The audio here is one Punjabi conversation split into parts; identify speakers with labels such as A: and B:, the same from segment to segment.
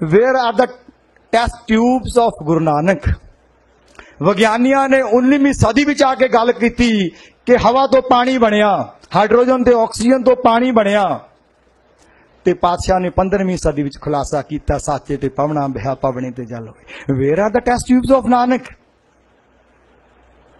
A: Where are the test tubes of Guru Nanak ਵਿਗਿਆਨੀਆਂ ਨੇ 19ਵੀਂ ਸਦੀ ਵਿੱਚ ਆ ਕੇ ਗੱਲ ਕੀਤੀ ਕਿ ਹਵਾ ਤੋਂ ਪਾਣੀ ਬਣਿਆ ਹਾਈਡਰੋਜਨ ਤੇ ਆਕਸੀਜਨ ਤੋਂ ਪਾਣੀ ਬਣਿਆ ਤੇ ਪਾਤਸ਼ਾਹ ਨੇ 15ਵੀਂ ਸਦੀ ਵਿੱਚ ਖੁਲਾਸਾ ਕੀਤਾ ਸਾਚੇ ਤੇ ਪਵਣਾ ਬਿਹਾ ਪਵਣੇ ਤੇ ਜਲ ਹੋਏ where are the test tubes of Nanak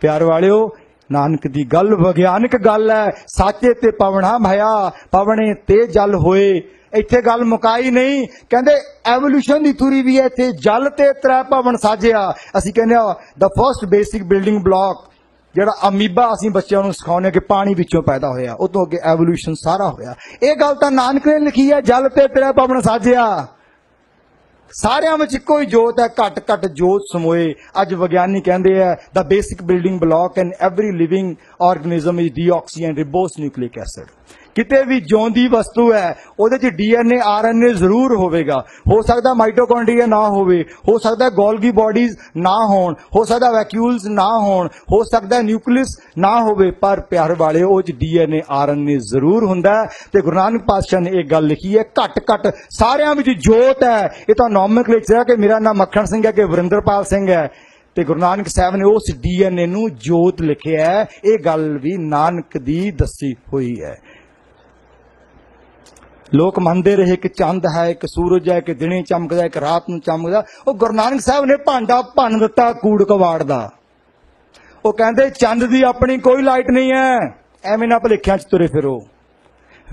A: ਪਿਆਰ ਵਾਲਿਓ ਨਾਨਕ ਦੀ ਗੱਲ ਵਿਗਿਆਨਕ ਗੱਲ ਹੈ ਸਾਚੇ ਤੇ ਪਵਣਾ ਭਇਆ ਪਵਣੇ ਤੇ ਜਲ ਹੋਏ ਇੱਥੇ ਗੱਲ ਮੁਕਾਈ ਨਹੀਂ। ਕਹਿੰਦੇ ਐਵੋਲੂਸ਼ਨ ਦੀ ਥਿਊਰੀ ਵੀ ਹੈ ਇੱਥੇ, ਜਲ ਤੇ ਤ੍ਰੈ ਭਵਨ ਸਾਜਿਆ। ਅਸੀਂ ਕਹਿੰਦੇ ਆ the first basic building block ਜਿਹੜਾ ਅਮੀਬਾ ਅਸੀਂ ਬੱਚਿਆਂ ਨੂੰ ਸਿਖਾਉਂਦੇ ਹਾਂ ਕਿ ਪਾਣੀ ਵਿੱਚੋਂ ਪੈਦਾ ਹੋਇਆ, ਉਹ ਤੋਂ ਅੱਗੇ ਐਵੋਲੂਸ਼ਨ ਸਾਰਾ ਹੋਇਆ। ਇਹ ਗੱਲ ਤਾਂ ਨਾਨਕ ਨੇ ਲਿਖੀ ਹੈ, ਜਲ ਤੇ ਤ੍ਰੈ ਭਵਨ ਸਾਜਿਆ। ਸਾਰਿਆਂ ਵਿੱਚ ਇੱਕੋ ਹੀ ਜੋਤ ਹੈ ਘੱਟ ਘੱਟ ਜੋਤ ਸਮੋਏ। ਅੱਜ ਵਿਗਿਆਨੀ ਕਹਿੰਦੇ ਆ the basic building block in every living organism is deoxy and ribose nucleic acid ਕਿਤੇ ਵੀ ਜਿਉਂਦੀ ਵਸਤੂ ਹੈ, ਉਹਦੇ 'ਚ ਡੀਐਨਏ, ਆਰਐਨਏ ਜ਼ਰੂਰ ਹੋਵੇਗਾ। ਹੋ ਸਕਦਾ ਮਾਈਟੋਕੌਂਡਰੀਆ ਨਾ ਹੋਵੇ, ਹੋ ਸਕਦਾ ਗੋਲਗੀ ਬਾਡੀਜ਼ ਨਾ ਹੋਣ, ਹੋ ਸਕਦਾ ਵੈਕਿਊਲਸ ਨਾ ਹੋਣ, ਹੋ ਸਕਦਾ ਨਿਊਕਲੀਅਸ ਨਾ ਹੋਵੇ, ਪਰ ਪਿਆਰ ਵਾਲੇ ਉਹ 'ਚ ਡੀਐਨਏ, ਆਰਐਨਏ ਜ਼ਰੂਰ ਹੁੰਦਾ ਤੇ ਗੁਰੂ ਨਾਨਕ ਪਾਤਸ਼ਾਹ ਨੇ ਇਹ ਗੱਲ ਲਿਖੀ ਹੈ ਘੱਟ ਘੱਟ ਸਾਰਿਆਂ ਵਿੱਚ ਜੋਤ ਹੈ। ਇਹ ਤਾਂ ਨੋਮਨਕਲੇਚਰ ਹੈ ਕਿ ਮੇਰਾ ਨਾਮ ਮੱਖਣ ਸਿੰਘ ਹੈ ਕਿ ਵਰਿੰਦਰਪਾਲ ਸਿੰਘ ਹੈ। ਤੇ ਗੁਰੂ ਨਾਨਕ ਸਾਹਿਬ ਨੇ ਉਸ ਡੀਐਨਏ ਨੂੰ ਜੋਤ ਲਿਖਿਆ ਹੈ। ਇਹ ਗੱਲ ਵੀ ਨਾਨਕ ਦੀ ਦੱਸੀ ਹੋਈ ਹੈ। ਲੋਕ ਮੰਨਦੇ ਰਹੇ ਕਿ ਚੰਦ ਹੈ, ਇੱਕ ਸੂਰਜ ਹੈ ਕਿ ਦਿਨੇ ਚਮਕਦਾ, ਇੱਕ ਰਾਤ ਨੂੰ ਚਮਕਦਾ। ਉਹ ਗੁਰੂ ਨਾਨਕ ਸਾਹਿਬ ਨੇ ਭਾਂਡਾ ਭੰਨ ਦਿੱਤਾ ਕੂੜ ਕਵਾੜ ਦਾ। ਉਹ ਕਹਿੰਦੇ, ਚੰਦ ਦੀ ਆਪਣੀ ਕੋਈ ਲਾਈਟ ਨਹੀਂ ਹੈ। ਐਵੇਂ ਨਾ ਭਲੇਖਿਆਂ ਚ ਤੁਰੇ ਫਿਰੋ।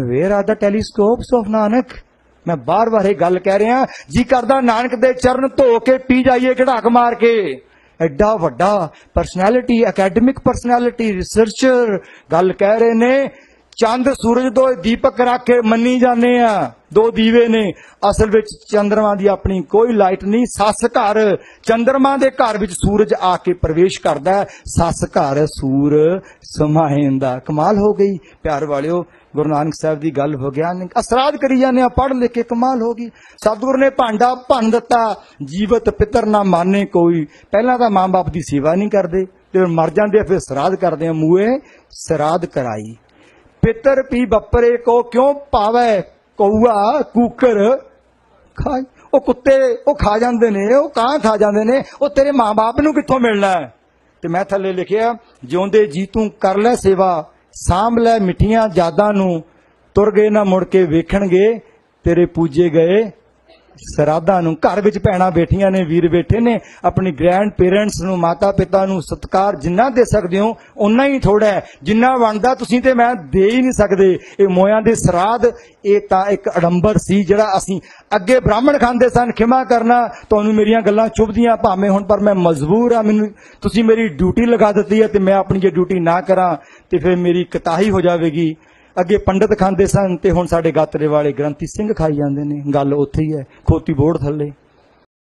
A: Where are the telescopes of Nanak ਮੈਂ ਬਾਰ-ਬਾਰ ਇਹ ਗੱਲ ਕਹਿ ਰਿਹਾ। ਜੀ ਕਰਦਾ ਨਾਨਕ ਦੇ ਚਰਨ ਧੋ ਕੇ ਪੀ ਜਾਈਏ ਘੜਾਕ ਮਾਰ ਕੇ। ਐਡਾ ਵੱਡਾ ਪਰਸਨੈਲਿਟੀ ਅਕੈਡਮਿਕ ਪਰਸਨੈਲਿਟੀ ਰਿਸਰਚਰ ਗੱਲ ਕਹਿ ਰਹੇ ਨੇ। ਚੰਦ ਸੂਰਜ ਤੋਂ ਦੀਪਕ ਰੱਖ ਕੇ ਮੰਨੀ ਜਾਂਦੇ ਆ। ਦੋ ਦੀਵੇ ਨੇ। ਅਸਲ ਵਿੱਚ ਚੰਦਰਮਾ ਦੀ ਆਪਣੀ ਕੋਈ ਲਾਈਟ ਨਹੀਂ। ਸੱਸ ਘਰ। ਚੰਦਰਮਾ ਦੇ ਘਰ ਵਿੱਚ ਸੂਰਜ ਆ ਕੇ ਪ੍ਰਵੇਸ਼ ਕਰਦਾ ਸੱਸ ਘਰ ਸੂਰ ਸਮਾਇੰਦਾ ਕਮਾਲ ਹੋ ਗਈ। ਪਿਆਰ ਵਾਲਿਓ ਗੁਰੂ ਨਾਨਕ ਸਾਹਿਬ ਦੀ ਗੱਲ ਹੋ ਗਿਆ। ਨੇ ਅਸਰਾਦ ਕਰੀ ਜਾਂਦੇ ਆ। ਪੜ੍ਹ ਲਿਖ ਕੇ ਕਮਾਲ ਹੋ ਗਈ। ਸਤਿਗੁਰ ਨੇ ਭਾਂਡਾ ਭੰਨ ਦਿੱਤਾ। ਜੀਵਤ ਪਿਤਰ ਨਾ ਮਾਨੇ ਕੋਈ। ਪਹਿਲਾਂ ਤਾਂ ਮਾਂ-ਬਾਪ ਦੀ ਸੇਵਾ ਨਹੀਂ ਕਰਦੇ। ਤੇ ਮਰ ਜਾਂਦੇ ਆ, ਫਿਰ ਸਰਾਧ ਕਰਦੇ ਆ। ਮੂਏ ਸਰਾਧ ਕਰਾਈ। ਪਿੱਤਰ ਪੀ ਬੱਪਰੇ ਕੋ ਕਿਉਂ ਪਾਵੇ? ਕਊਆ, ਕੂਕਰ ਖਾਈ। ਉਹ ਕੁੱਤੇ, ਉਹ ਖਾ ਜਾਂਦੇ ਨੇ, ਉਹ ਕਾਂ ਖਾ ਜਾਂਦੇ ਨੇ, ਉਹ ਤੇਰੇ ਮਾਂ-ਬਾਪ ਨੂੰ ਕਿੱਥੋਂ ਮਿਲਣਾ ਹੈ? ਤੇ ਮੈਂ ਥੱਲੇ ਲਿਖਿਆ, ਜਿਉਂਦੇ ਜੀ ਤੂੰ ਕਰ ਲੈ ਸੇਵਾ, ਸਾਂਭ ਲੈ ਮਿੱਠੀਆਂ ਜਾਦਾਂ ਨੂੰ, ਤੁਰ ਗਏ ਨਾ ਮੁੜ ਕੇ ਵੇਖਣਗੇ, ਤੇਰੇ ਪੂਜੇ ਗਏ ਸਰਾਧਾਂ ਨੂੰ ਘਰ ਵਿੱਚ ਭੈਣਾਂ ਬੈਠੀਆਂ ਨੇ, ਵੀਰ ਬੈਠੇ ਨੇ, ਆਪਣੀ ਗ੍ਰੈਂਡ ਪੇਰੈਂਟਸ ਨੂੰ ਮਾਤਾ ਪਿਤਾ ਨੂੰ ਸਤਿਕਾਰ ਜਿੰਨਾ ਦੇ ਸਕਦੇ ਹੋ ਉਨਾ ਹੀ ਥੋੜਾ ਹੈ। ਜਿੰਨਾ ਬਣਦਾ ਤੁਸੀਂ ਤੇ ਮੈਂ ਦੇ ਹੀ ਨਹੀਂ ਸਕਦੇ। ਇਹ ਮੋਇਆਂ ਦੇ ਸਰਾਧ, ਇਹ ਤਾਂ ਇੱਕ ਅਡੰਬਰ ਸੀ ਜਿਹੜਾ ਅਸੀਂ ਅੱਗੇ ਬ੍ਰਾਹਮਣ ਖਾਂਦੇ ਸਨ, ਖਿਮਾ ਕਰਨਾ, ਤੁਹਾਨੂੰ ਮੇਰੀਆਂ ਗੱਲਾਂ ਚੁਭਦੀਆਂ ਭਾਵੇਂ ਹੁਣ, ਪਰ ਮੈਂ ਮਜਬੂਰ ਆ ਮੈਨੂੰ ਤੁਸੀਂ ਮੇਰੀ ਡਿਊਟੀ ਲਗਾ ਦਿੱਤੀ ਹੈ ਤੇ ਮੈਂ ਆਪਣੀ ਜੇ ਡਿਊਟੀ ਨਾ ਕਰਾਂ, ਤੇ ਫਿਰ ਮੇਰੀ ਕਤਾਹੀ ਹੋ ਜਾਵੇਗੀ। ਅੱਗੇ ਪੰਡਤ ਖਾਂਦੇ ਸਨ ਤੇ ਹੁਣ ਸਾਡੇ ਗਾਤਰੇ ਵਾਲੇ ਗ੍ਰੰਥੀ ਸਿੰਘ ਖਾਈ ਜਾਂਦੇ ਨੇ। ਗੱਲ ਉੱਥੇ ਹੀ ਹੈ, ਖੋਤੀ ਬੋੜ ਥੱਲੇ।